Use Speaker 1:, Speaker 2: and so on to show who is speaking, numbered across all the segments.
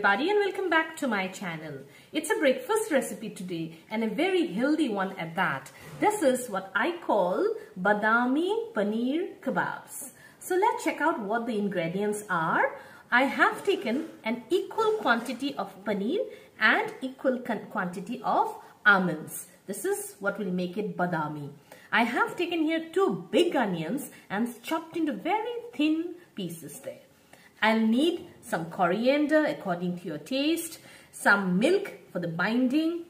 Speaker 1: everybody and welcome back to my channel. It's a breakfast recipe today and a very healthy one at that. This is what I call Badami Paneer Kebabs. So let's check out what the ingredients are. I have taken an equal quantity of paneer and equal quantity of almonds. This is what will make it Badami. I have taken here two big onions and chopped into very thin pieces there. I'll need some coriander according to your taste, some milk for the binding,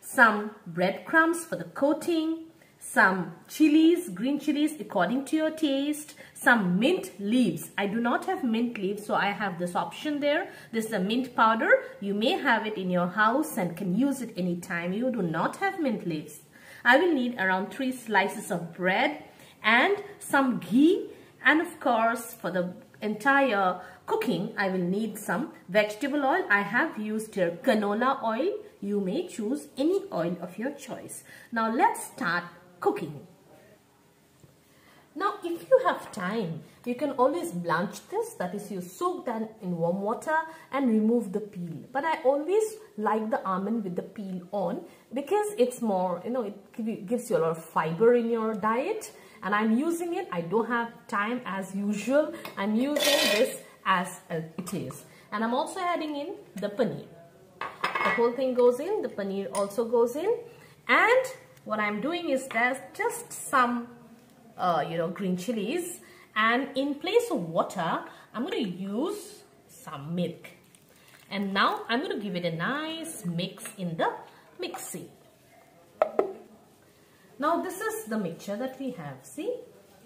Speaker 1: some breadcrumbs for the coating, some chilies, green chilies according to your taste, some mint leaves. I do not have mint leaves so I have this option there. This is a mint powder. You may have it in your house and can use it anytime you do not have mint leaves. I will need around three slices of bread and some ghee and of course for the entire cooking, I will need some vegetable oil. I have used here canola oil. You may choose any oil of your choice. Now let's start cooking. Now if you have time, you can always blanch this. That is you soak that in warm water and remove the peel. But I always like the almond with the peel on because it's more, you know, it gives you a lot of fiber in your diet and I'm using it. I don't have time as usual. I'm using this as it is. And I'm also adding in the paneer. The whole thing goes in. The paneer also goes in. And what I'm doing is there's just some, uh, you know, green chilies. And in place of water, I'm going to use some milk. And now I'm going to give it a nice mix in the mixie. Now this is the mixture that we have. See?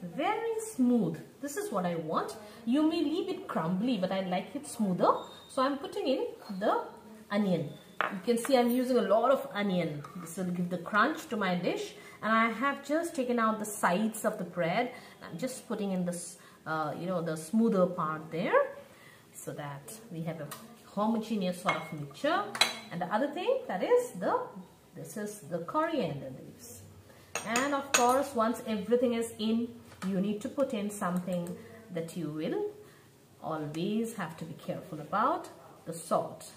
Speaker 1: Very smooth. This is what I want. You may leave it crumbly but I like it smoother. So I'm putting in the onion. You can see I'm using a lot of onion. This will give the crunch to my dish. And I have just taken out the sides of the bread. I'm just putting in this, uh, you know, the smoother part there. So that we have a homogeneous sort of mixture. And the other thing that is the, this is the coriander leaves and of course once everything is in you need to put in something that you will always have to be careful about the salt.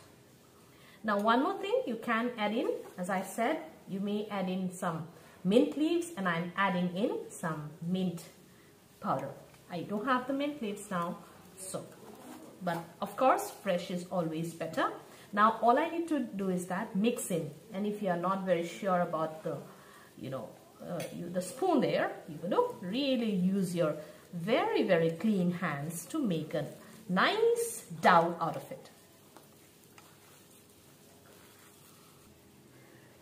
Speaker 1: Now one more thing you can add in. As I said you may add in some mint leaves and I'm adding in some mint powder. I don't have the mint leaves now so. But of course fresh is always better. Now all I need to do is that mix in. And if you are not very sure about the you know uh, you, the spoon there, you know, really use your very, very clean hands to make a nice dough out of it.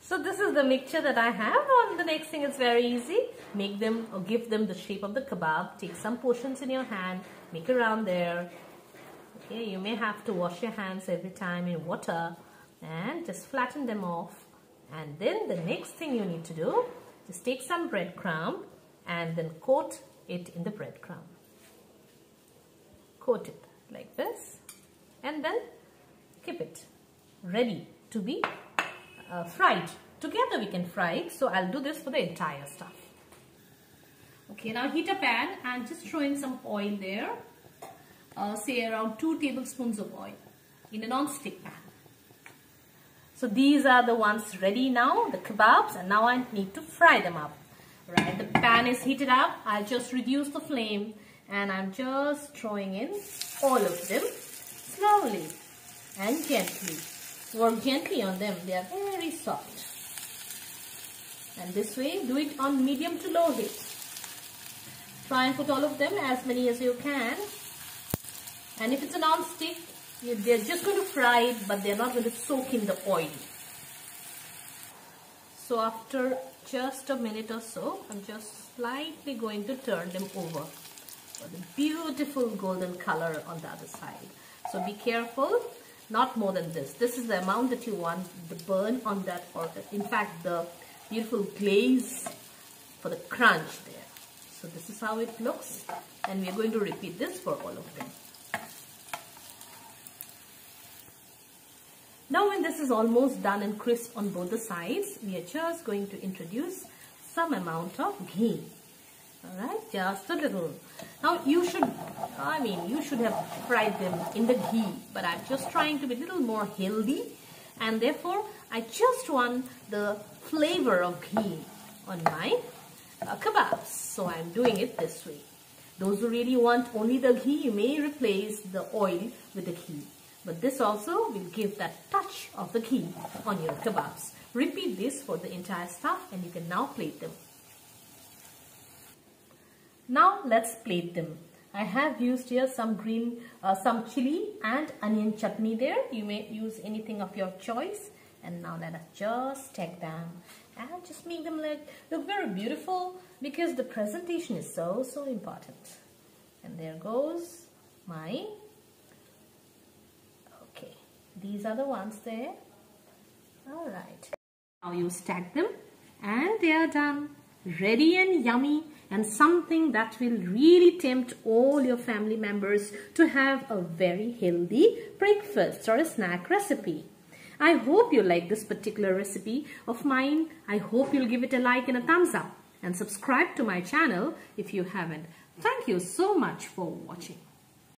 Speaker 1: So this is the mixture that I have and the next thing is very easy. Make them or give them the shape of the kebab. Take some portions in your hand, make around there. Okay, you may have to wash your hands every time in water and just flatten them off. And then the next thing you need to do just take some breadcrumb and then coat it in the breadcrumb. Coat it like this and then keep it ready to be uh, fried. Together we can fry it. So I'll do this for the entire stuff. Okay, now heat a pan and just throw in some oil there. Uh, say around 2 tablespoons of oil in a non-stick pan. So these are the ones ready now, the kebabs, and now I need to fry them up. Right, the pan is heated up. I'll just reduce the flame and I'm just throwing in all of them slowly and gently. Work gently on them. They are very soft. And this way, do it on medium to low heat. Try and put all of them, as many as you can. And if it's a non-stick, they're just going to fry it but they're not going to soak in the oil. So after just a minute or so I'm just slightly going to turn them over for the beautiful golden color on the other side. So be careful not more than this. This is the amount that you want the burn on that or in fact the beautiful glaze for the crunch there. So this is how it looks and we are going to repeat this for all of them Now when this is almost done and crisp on both the sides, we are just going to introduce some amount of ghee. Alright, just a little. Now you should, I mean, you should have fried them in the ghee, but I'm just trying to be a little more healthy and therefore I just want the flavor of ghee on my uh, kebabs. So I'm doing it this way. Those who really want only the ghee, you may replace the oil with the ghee. But this also will give that touch of the ghee on your kebabs. Repeat this for the entire stuff and you can now plate them. Now let's plate them. I have used here some green, uh, some chili and onion chutney there. You may use anything of your choice. And now let us just take them and just make them look, look very beautiful because the presentation is so, so important. And there goes my, these are the ones there. All right. Now you stack them and they are done. Ready and yummy and something that will really tempt all your family members to have a very healthy breakfast or a snack recipe. I hope you like this particular recipe of mine. I hope you'll give it a like and a thumbs up and subscribe to my channel if you haven't. Thank you so much for watching.